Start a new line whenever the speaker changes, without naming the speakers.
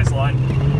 Nice line.